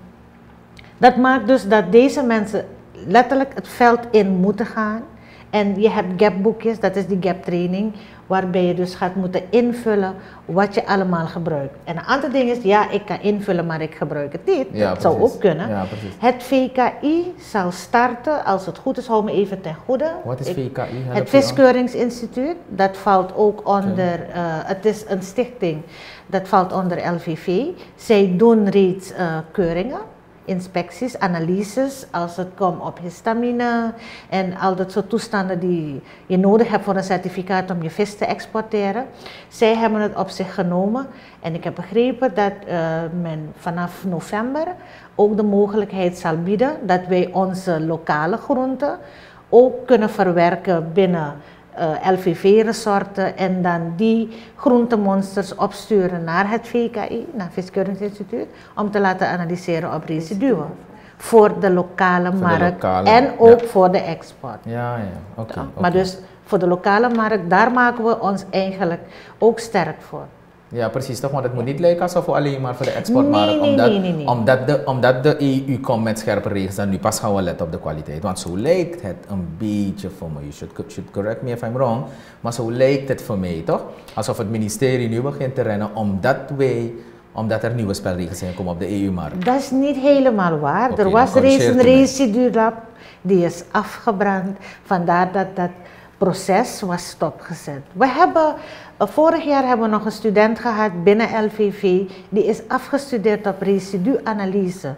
dat maakt dus dat deze mensen letterlijk het veld in moeten gaan. En je hebt gapboekjes, dat is die gap training, waarbij je dus gaat moeten invullen wat je allemaal gebruikt. En een ander ding is, ja, ik kan invullen, maar ik gebruik het niet. Ja, dat zou ook kunnen. Ja, het VKI zal starten, als het goed is, hou me even ten goede. Wat is VKI? het Viskeuringsinstituut, dat valt ook onder, uh, het is een stichting, dat valt onder LVV. Zij doen reeds uh, keuringen. Inspecties, analyses als het komt op histamine en al dat soort toestanden die je nodig hebt voor een certificaat om je vis te exporteren. Zij hebben het op zich genomen en ik heb begrepen dat uh, men vanaf november ook de mogelijkheid zal bieden dat wij onze lokale groenten ook kunnen verwerken binnen uh, eh, LVV-resorten en dan die groentemonsters opsturen naar het VKI, naar het Viskeuringsinstituut, om te laten analyseren op residuen. Voor de lokale markt en ook voor de export. Ja, ja, oké. Okay, Maar dus voor de lokale markt, daar maken we ons eigenlijk ook sterk voor. Ja, precies toch? Want het moet niet lijken alsof we alleen maar voor de exportmarkt. Nee, omdat, nee, omdat, de, omdat de EU komt met scherpe regels en nu pas gaan we letten op de kwaliteit. Want zo lijkt het een beetje voor mij. You should, should correct me if I'm wrong. Maar zo lijkt het voor mij toch? Alsof het ministerie nu begint te rennen omdat wij omdat er nieuwe spelregels zijn komen op de EU-markt. Dat is niet helemaal waar. er was reeds een residuurlab die is afgebrand. Vandaar dat dat proces was stopgezet. We hebben, eh, vorig jaar hebben we nog een student gehad binnen LVV, die is afgestudeerd op residuanalyse.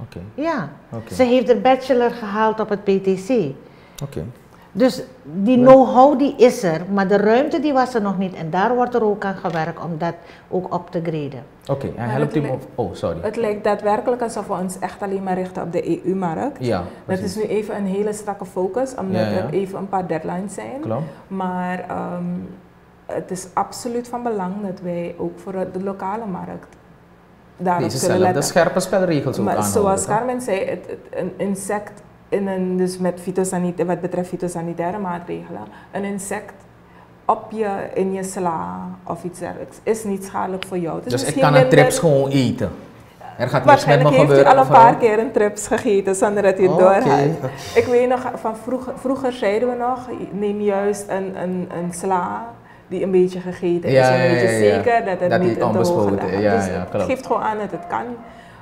Oké. Ja, ze heeft de bachelor gehaald op het PTC. Oké. Dus die know-how die is er, maar de ruimte die was er nog niet. En daar wordt er ook aan gewerkt om dat ook op te graden. Oké, en helpt u me... Oh, sorry. Het lijkt daadwerkelijk alsof we ons echt alleen maar richten op de EU-markt. Ja, Dat is nu even een hele strakke focus, omdat er even een paar deadlines zijn. Klopt. Maar um, het is absoluut van belang dat wij ook voor de lokale markt daarop Deze zullen letten. de scherpe spelregels ook maar aanhouden. Zoals Carmen zei, het, het, een insect in een, dus met fytosanitaire, wat betreft fytosanitaire maatregelen, een insect op je, in je sla of iets dergelijks is niet schadelijk voor jou. dus ik kan een trips gewoon eten? Er gaat niks met me gebeuren? heeft u al een paar keer een trips gegeten zonder dat u het oh, doorgaat. Ik weet nog, van vroeger, vroeger zeiden we nog, neem juist een, een, een sla die een beetje gegeten is. en weet je zeker dat het niet een te hoge ja, dus Het geeft gewoon aan dat het kan.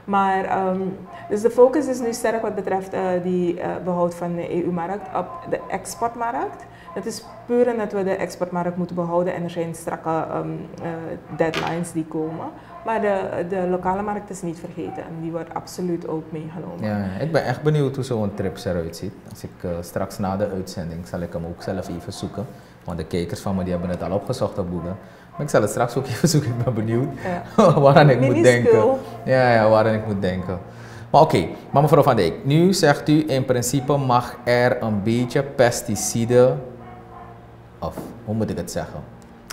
Maar, um, dus de focus is nu sterk wat betreft uh, die uh, behoud van de EU-markt op de exportmarkt. Het is puur dat we de exportmarkt moeten behouden en er zijn strakke um, uh, deadlines die komen. Maar de, de lokale markt is niet vergeten en die wordt absoluut ook meegenomen. Ja, ik ben echt benieuwd hoe zo'n trip eruit ziet. Als ik straks na de uitzending zal ik hem ook zelf even zoeken. Want de kijkers van me die hebben het al opgezocht op Google. Maar ik zal het straks ook *laughs* even zoeken, ik ben benieuwd ja. *laughs* waaraan ik moet denken. Ja, ja, waaraan ik moet denken. Maar oké, okay, maar mevrouw Van Dijk, nu zegt u in principe mag er een beetje pesticiden, of hoe moet ik het zeggen?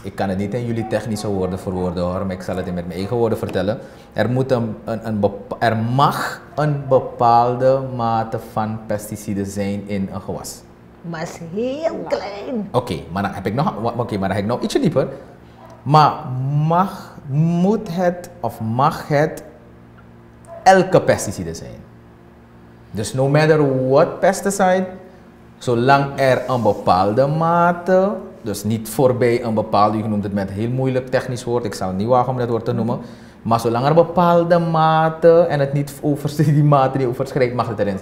Ik kan het niet in jullie technische woorden verwoorden hoor, maar ik zal het in met mijn eigen woorden vertellen. Er, moet een, een, een er mag een bepaalde mate van pesticiden zijn in een gewas. Maar is heel klein. Oké, maar dan heb ik nog, oké, maar dan heb ik nog ietsje dieper. Maar mag, moet het of mag het elke pesticide zijn? Dus no matter what pesticide, zolang er een bepaalde mate, dus niet voorbij een bepaalde, je noemt het met heel moeilijk technisch woord, ik zal het niet wagen om dat woord te noemen, maar zolang er een bepaalde mate en het niet overschrijdt, *laughs* die mate die overschrijdt, mag het erin.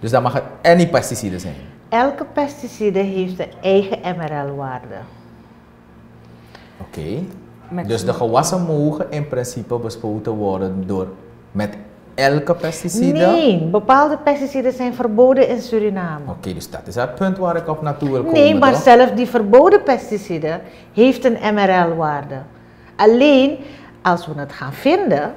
Dus dan mag het any pesticide zijn. Elke pesticide heeft een eigen MRL-waarde. Oké. Dus de gewassen mogen in principe bespoten worden door met elke pesticide? Nee, bepaalde pesticiden zijn verboden in Suriname. Oké, dus dat is het punt waar ik op naartoe wil komen. Nee, maar zelfs die verboden pesticide heeft een MRL-waarde. Alleen als we het gaan vinden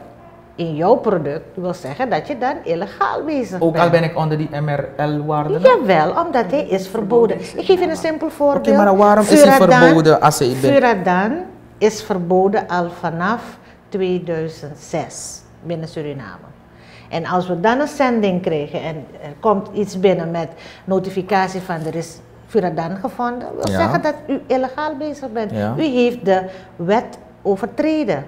in jouw product, wil zeggen dat je dan illegaal bezig Ook bent. Ook al ben ik onder die MRL-waarde? Jawel, omdat hij is verboden. Ik geef je een simpel voorbeeld. Oké, maar waarom is hij verboden als hij... Furadan is verboden al vanaf 2006 binnen Suriname. En als we dan een zending krijgen en er komt iets binnen met notificatie van er is Furadan gevonden, wil zeggen dat u illegaal bezig bent. U heeft de wet overtreden.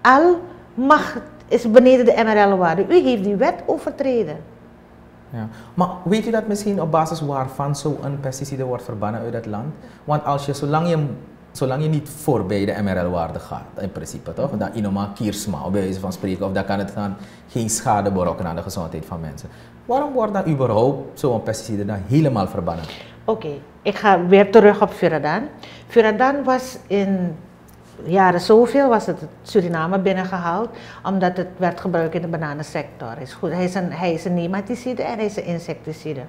Al mag is beneden de MRL-waarde. U heeft die wet overtreden. Ja. Maar weet u dat misschien op basis waarvan zo'n pesticide wordt verbannen uit het land? Want als je, zolang je zolang je niet voorbij de MRL-waarde gaat, in principe toch, dan inoma kiersma, bij wijze van spreken, of dan kan het dan geen schade berokkenen aan de gezondheid van mensen. Waarom wordt dan überhaupt zo'n pesticide dan helemaal verbannen? Oké, ik ga weer terug op Furadan. Furadan was in jaren zoveel was het Suriname binnengehaald, omdat het werd gebruikt in de bananensector. Is, goed, hij is, een, hij is een nematicide en hij is een insecticide.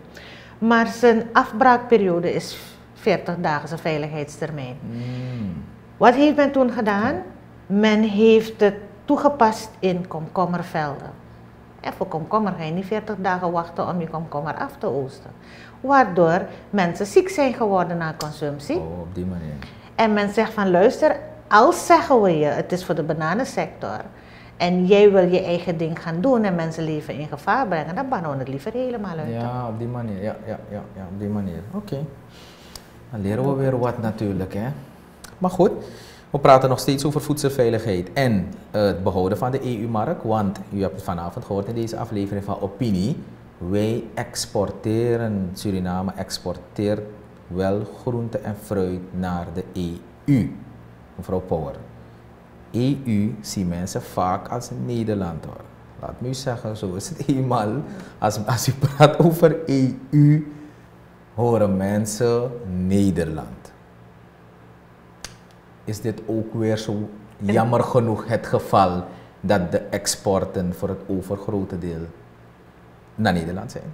Maar zijn afbraakperiode is 40 dagen, zijn veiligheidstermijn. Mm. Wat heeft men toen gedaan? Men heeft het toegepast in komkommervelden. En voor komkommer ga je niet 40 dagen wachten om je komkommer af te oosten. Waardoor mensen ziek zijn geworden na consumptie. Oh, op die manier. En men zegt van luister, als zeggen we je, het is voor de bananensector. En jij wil je eigen ding gaan doen en mensen leven in gevaar brengen, dan bannen we het liever helemaal uit. Ja, op die manier. Ja, ja, ja, ja op die manier. Oké. Dan leren we weer wat natuurlijk, hè. Maar goed, we praten nog steeds over voedselveiligheid en eh, het behouden van de EU-markt. Want u hebt het vanavond gehoord in deze aflevering van Opinie. Wij exporteren, Suriname exporteert wel groente en fruit naar de EU. Mevrouw Power. EU zien mensen vaak als Nederland hoor. Laat me u zeggen, zo is het *laughs* eenmaal. Als, als u praat over EU, horen mensen Nederland. Is dit ook weer zo jammer genoeg het geval dat de exporten voor het overgrote deel naar Nederland zijn?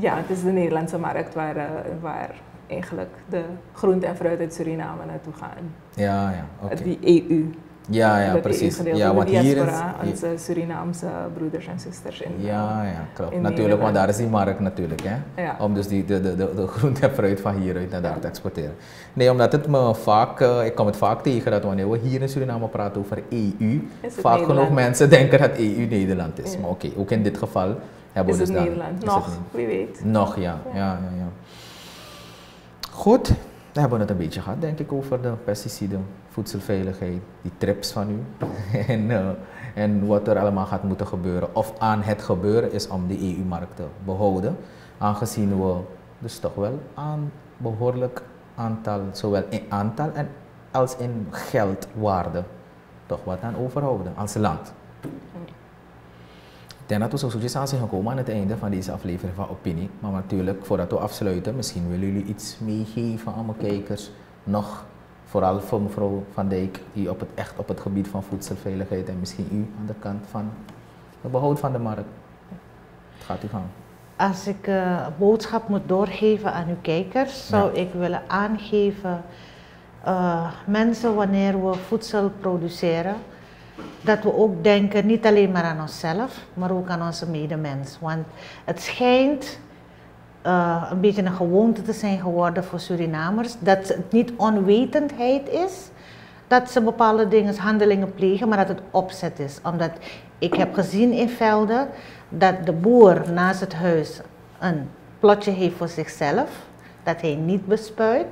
Ja, het is de Nederlandse markt waar, uh, waar eigenlijk de groente en fruit uit Suriname naartoe gaan. Ja, ja. Okay. Die EU. Ja, ja, precies. Ja, want hier is onze Surinaamse broeders en zusters in. Ja, ja, klopt. Natuurlijk, Nederland. want daar is die markt natuurlijk, hè? Ja. Om dus die, de, de, de, de groente en fruit van hieruit naar daar ja. te exporteren. Nee, omdat het me vaak, uh, ik kom het vaak tegen dat wanneer we hier in Suriname praten over EU, vaak genoeg mensen *laughs* denken dat EU Nederland is. Ja. Maar oké, okay, ook in dit geval hebben is we dus dan. Nederland. Nog, wie weet. Nog, ja. ja. ja, ja. Goed, dan hebben we het een beetje gehad, denk ik, over de pesticiden, voedselveiligheid, die trips van u. *laughs* en, uh, en wat er allemaal gaat moeten gebeuren, of aan het gebeuren is om de EU-markt te behouden. Aangezien we dus toch wel aan behoorlijk aantal, zowel in aantal en als in geldwaarde, toch wat aan overhouden als land. Denk dat we zo zoetjes aan zijn gekomen aan het einde van deze aflevering van Opinie. Maar natuurlijk, voordat we afsluiten, misschien willen jullie iets meegeven aan mijn kijkers. Nog, vooral voor mevrouw Van Dijk, die op het, echt op het gebied van voedselveiligheid en misschien u aan de kant van het behoud van de markt. Het gaat u gaan. Als ik een uh, boodschap moet doorgeven aan uw kijkers, zou ja. ik willen aangeven, uh, mensen wanneer we voedsel produceren, dat we ook denken niet alleen maar aan onszelf, maar ook aan onze medemens. Want het schijnt uh, een beetje een gewoonte te zijn geworden voor Surinamers dat het niet onwetendheid is dat ze bepaalde dingen, handelingen plegen, maar dat het opzet is. Omdat ik heb gezien in velden dat de boer naast het huis een plotje heeft voor zichzelf, dat hij niet bespuit.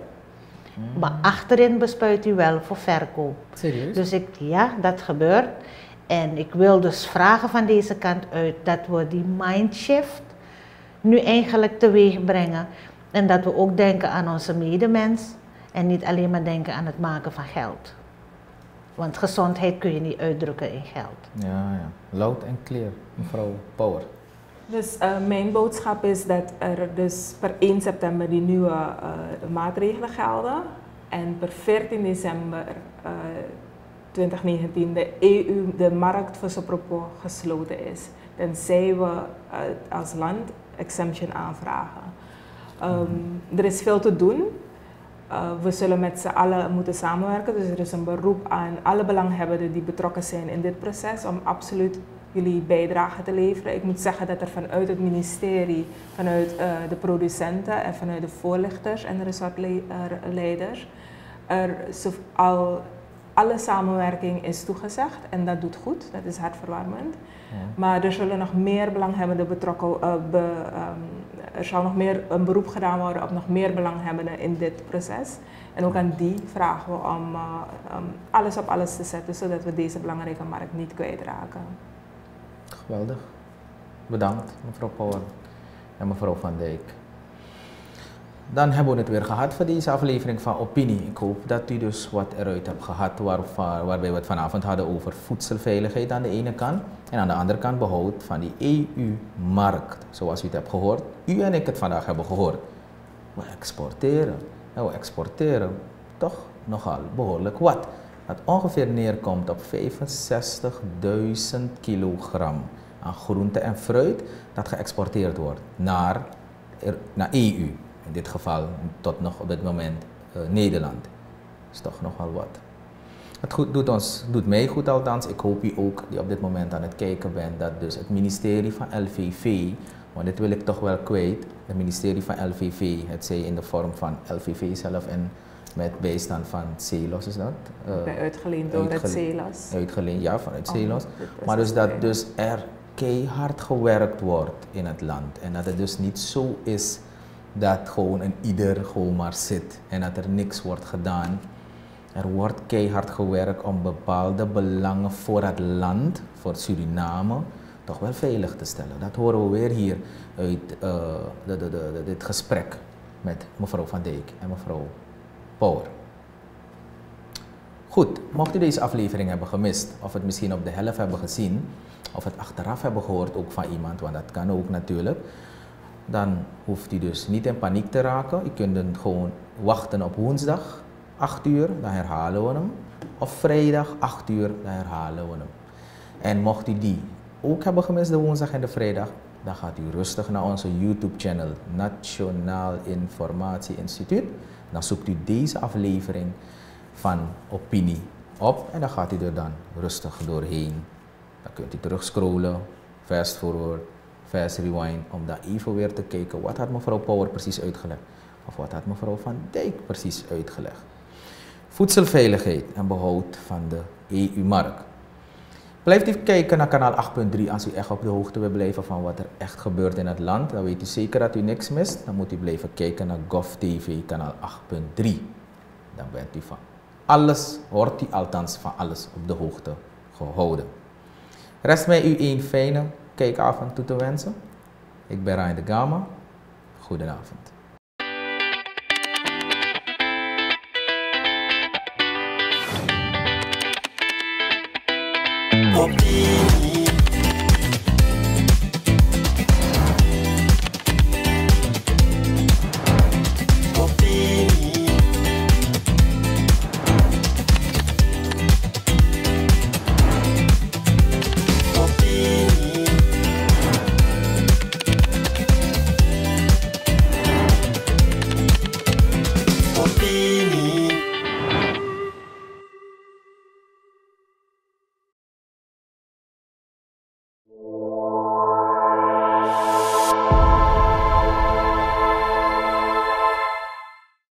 Mm. Maar achterin bespuit hij wel voor verkoop. Serieus? Dus ik, ja, dat gebeurt. En ik wil dus vragen van deze kant uit dat we die mindshift nu eigenlijk teweeg brengen. En dat we ook denken aan onze medemens en niet alleen maar denken aan het maken van geld. Want gezondheid kun je niet uitdrukken in geld. Ja, ja. Loud en clear, mevrouw Power. Dus uh, mijn boodschap is dat er dus per 1 september die nieuwe uh, maatregelen gelden. En per 14 december uh, 2019 de EU, de markt voor Sopropo gesloten is. Tenzij we als land exemption aanvragen. Um, er is veel te doen. We zullen met z'n allen moeten samenwerken. Dus er is een beroep aan alle belanghebbenden die betrokken zijn in dit proces om absoluut jullie bijdrage te leveren. Ik moet zeggen dat er vanuit het ministerie, vanuit uh, de producenten en vanuit de voorlichters en de resortleiders er al alle samenwerking is toegezegd en dat doet goed, dat is hartverwarmend. Ja. Maar er zullen nog meer belanghebbenden betrokken, uh, be, um, er zal nog meer een beroep gedaan worden op nog meer belanghebbenden in dit proces. En ook aan die vragen we om uh, um, alles op alles te zetten, zodat we deze belangrijke markt niet kwijtraken. Geweldig. Bedankt mevrouw Power en mevrouw Van Dijk. Dan hebben we het weer gehad voor deze aflevering van Opinie. Ik hoop dat u dus wat eruit hebt gehad waar, waarbij we het vanavond hadden over voedselveiligheid aan de ene kant en aan de andere kant behoud van die EU-markt. Zoals u het hebt gehoord, u en ik het vandaag hebben gehoord. We exporteren en we exporteren toch nogal behoorlijk wat dat ongeveer neerkomt op 65.000 kilogram aan groente en fruit dat geëxporteerd wordt naar, naar EU. In dit geval tot nog op dit moment uh, Nederland. Dat is toch nogal wat. Het goed, doet, ons, doet mij goed althans. Ik hoop u ook die op dit moment aan het kijken bent. Dat dus het ministerie van LVV, want dit wil ik toch wel kwijt. Het ministerie van LVV, het zij in de vorm van LVV zelf en met bijstand van CELOS is dat? Uh, uitgeleend door het CELOS. Uitgeleend, ja, vanuit CELOS. Oh, maar dus dat dus er keihard gewerkt wordt in het land. En dat het dus niet zo is dat gewoon een ieder gewoon maar zit en dat er niks wordt gedaan. Er wordt keihard gewerkt om bepaalde belangen voor het land, voor Suriname, toch wel veilig te stellen. Dat horen we weer hier uit uh, de, de, de, dit gesprek met mevrouw Van Dijk en mevrouw Power. Goed, mocht u deze aflevering hebben gemist, of het misschien op de helft hebben gezien, of het achteraf hebben gehoord ook van iemand, want dat kan ook natuurlijk, dan hoeft u dus niet in paniek te raken. U kunt dan gewoon wachten op woensdag, 8 uur, dan herhalen we hem. Of vrijdag, 8 uur, dan herhalen we hem. En mocht u die ook hebben gemist, de woensdag en de vrijdag, dan gaat u rustig naar onze YouTube-channel Nationaal Informatie Instituut. Dan zoekt u deze aflevering van Opinie op en dan gaat u er dan rustig doorheen. Dan kunt u terugscrollen, fast forward, fast rewind, om daar even weer te kijken wat had mevrouw Power precies uitgelegd. Of wat had mevrouw Van Dijk precies uitgelegd. Voedselveiligheid en behoud van de EU-markt. Blijft even kijken naar kanaal 8.3 als u echt op de hoogte wil blijven van wat er echt gebeurt in het land. Dan weet u zeker dat u niks mist. Dan moet u blijven kijken naar GovTV kanaal 8.3. Dan bent u van alles, hoort u althans van alles op de hoogte gehouden. Rest mij u een fijne kijkavond toe te wensen. Ik ben Ryan de Gama. Goedenavond. Opinie